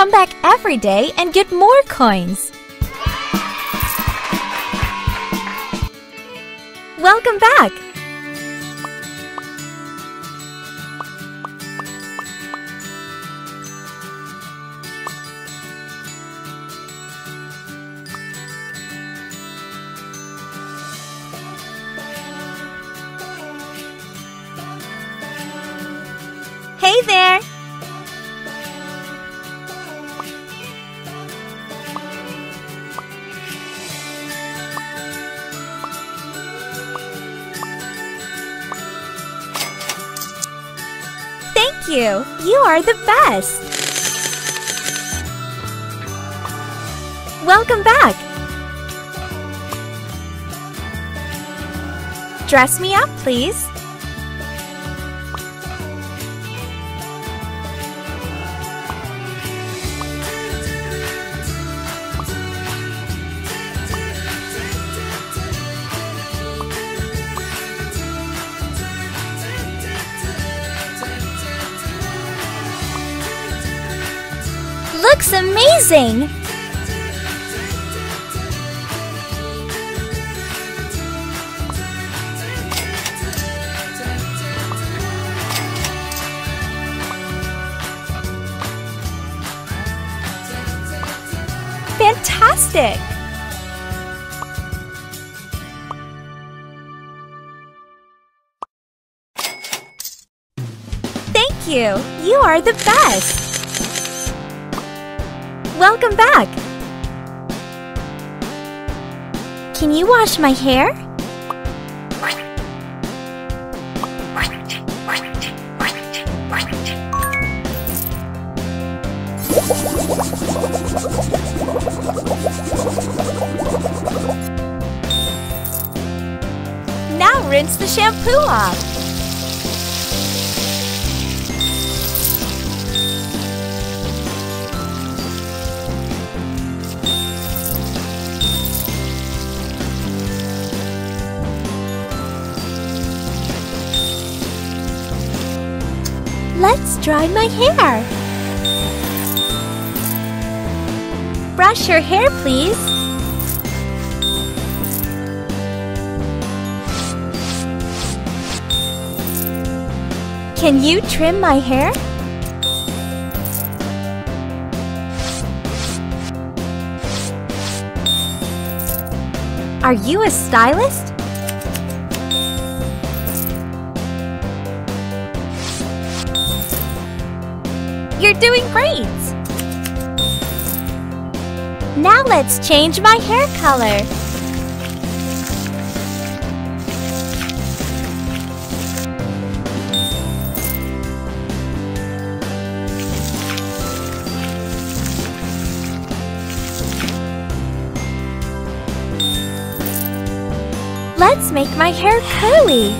come back every day and get more coins. Welcome back! You! You are the best! Welcome back! Dress me up, please. Looks amazing! Fantastic! Thank you! You are the best! Welcome back! Can you wash my hair? Now rinse the shampoo off. Dry my hair. Brush your hair, please. Can you trim my hair? Are you a stylist? You're doing great! Now let's change my hair color. Let's make my hair curly.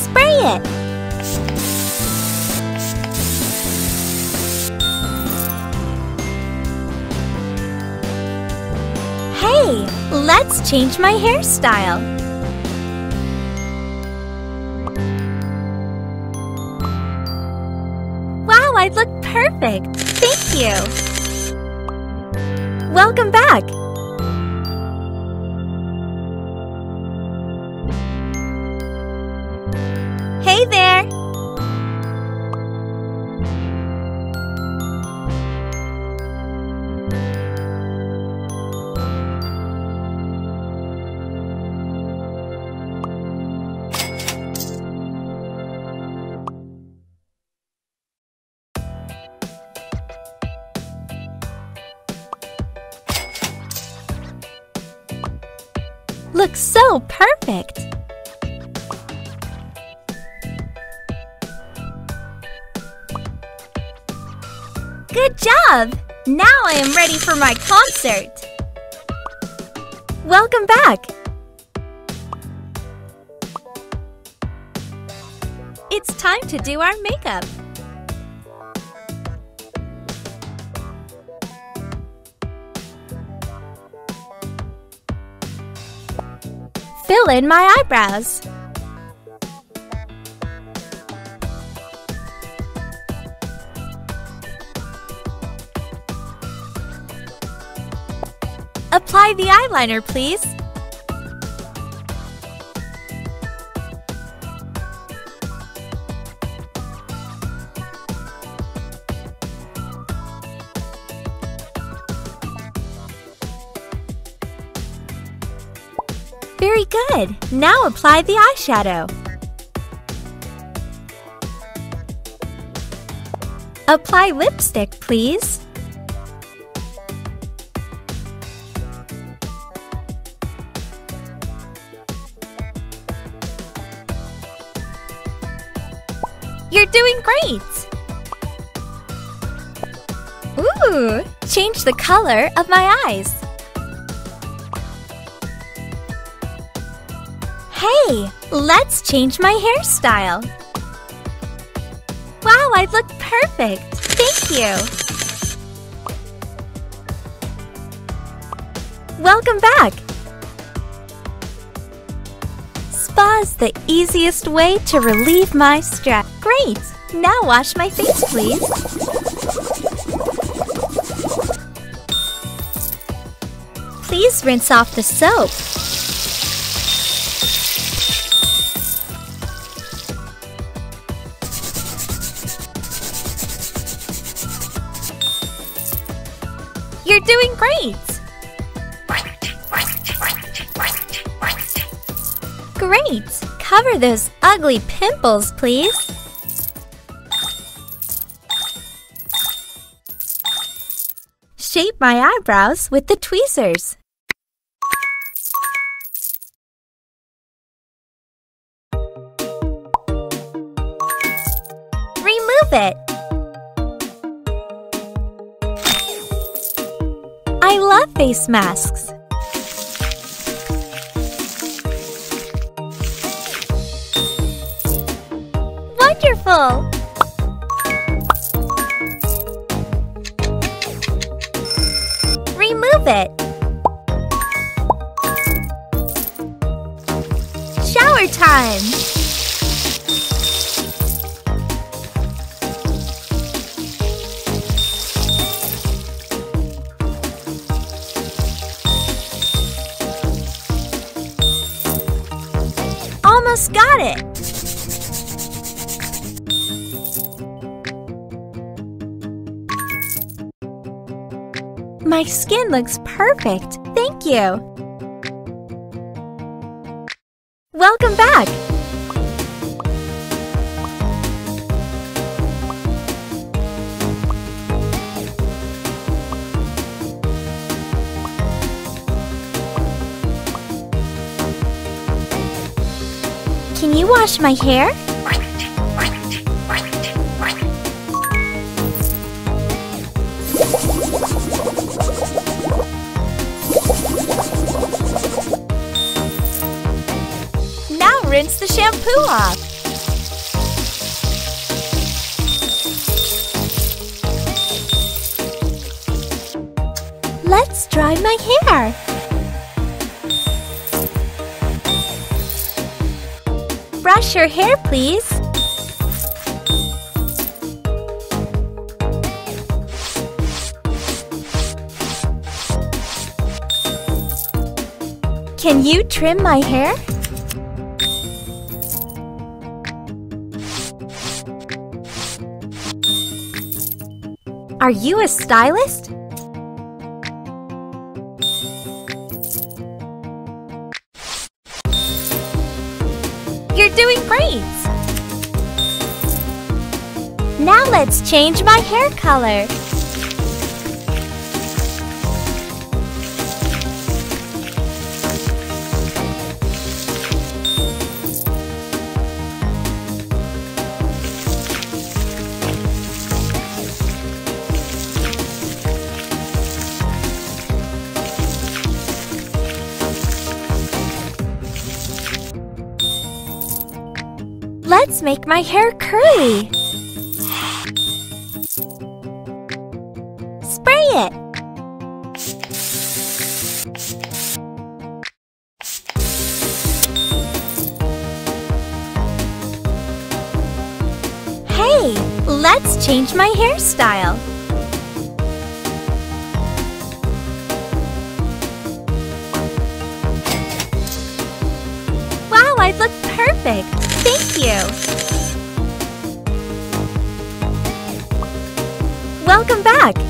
Spray it. Let's change my hairstyle. Wow, I look perfect. Thank you. Welcome back. Hey there. Looks so perfect. Good job! Now I am ready for my concert. Welcome back. It's time to do our makeup. Fill in my eyebrows. Apply the eyeliner, please. Very good. Now apply the eyeshadow. Apply lipstick, please. You're doing great! Ooh! Change the color of my eyes. Hey! Let's change my hairstyle. Wow, I look perfect! Thank you! Welcome back! Spa's the easiest way to relieve my stress. Great! Now wash my face, please. Please rinse off the soap. You're doing great! Great! Cover those ugly pimples, please. Shape my eyebrows with the tweezers. Remove it. Love face masks. Wonderful! Remove it. Shower time! Almost got it! My skin looks perfect. Thank you. Welcome back. Can you wash my hair? Now rinse the shampoo off. Let's dry my hair. Brush your hair, please. Can you trim my hair? Are you a stylist? Doing! Now let's change my hair color. Let's make my hair curly. Spray it. Hey, let's change my hairstyle. Wow, I look perfect. Thank you! Welcome back!